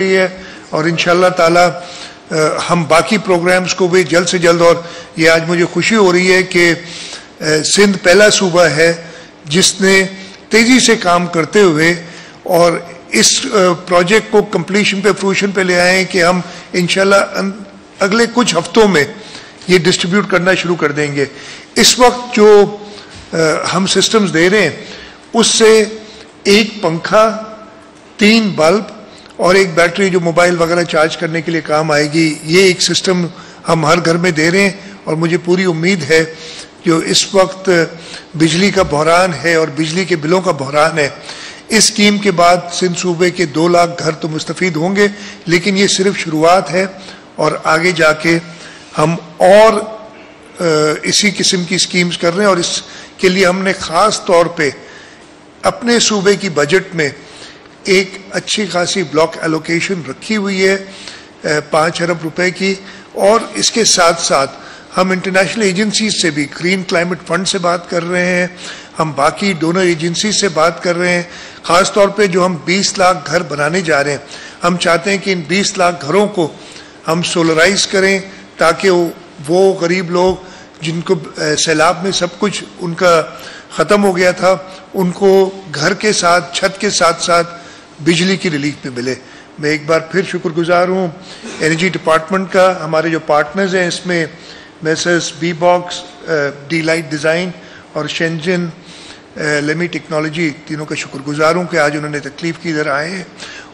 रही है और इन ताला हम बाकी प्रोग्राम्स को भी जल्द से जल्द, और ये आज मुझे खुशी हो रही है कि सिंध पहला सूबा है जिसने तेज़ी से काम करते हुए और इस प्रोजेक्ट को कंप्लीशन पे, फ्रूशन पे ले आए कि हम इनशाला अगले कुछ हफ्तों में ये डिस्ट्रीब्यूट करना शुरू कर देंगे। इस वक्त जो हम सिस्टम्स दे रहे हैं, उससे एक पंखा, तीन बल्ब और एक बैटरी जो मोबाइल वगैरह चार्ज करने के लिए काम आएगी, ये एक सिस्टम हम हर घर में दे रहे हैं और मुझे पूरी उम्मीद है जो इस वक्त बिजली का बहरान है और बिजली के बिलों का बहरान है। इस स्कीम के बाद सिंध सूबे के दो लाख घर तो मुस्तफ़ होंगे, लेकिन ये सिर्फ़ शुरुआत है और आगे जाके हम और इसी किस्म की स्कीम्स कर रहे हैं और इसके लिए हमने ख़ास तौर पे अपने सूबे की बजट में एक अच्छी खासी ब्लॉक एलोकेशन रखी हुई है पाँच अरब रुपए की। और इसके साथ साथ हम इंटरनेशनल एजेंसी से भी ग्रीन क्लाइमेट फंड से बात कर रहे हैं, हम बाकी डोनर एजेंसी से बात कर रहे हैं। ख़ास तौर पे जो हम 20 लाख घर बनाने जा रहे हैं, हम चाहते हैं कि इन 20 लाख घरों को हम सोलराइज करें ताकि वो गरीब लोग जिनको सैलाब में सब कुछ उनका ख़त्म हो गया था, उनको घर के साथ, छत के साथ साथ बिजली की रिलीफ भी मिले। मैं एक बार फिर शुक्रगुजार हूँ। एनर्जी डिपार्टमेंट का हमारे जो पार्टनर्स हैं, इसमें messrs B box D light design और शेंजन लेमी टेक्नोलॉजी तीनों का शुक्रगुजार हूँ कि आज उन्होंने तकलीफ़ की, इधर आए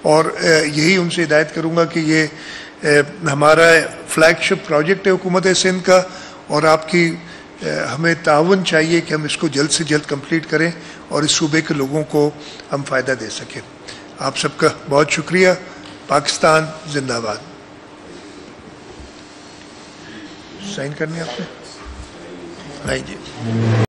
और यही उनसे हिदायत करूँगा कि ये हमारा फ्लैगशिप प्रोजेक्ट है हुकूमत सिंध का और आपकी हमें ताउन चाहिए कि हम इसको जल्द से जल्द कंप्लीट करें और इस सूबे के लोगों को हम फ़ायदा दे सकें। आप सबका बहुत शुक्रिया। पाकिस्तान जिंदाबाद। साइन करनी आपने? नहीं जी।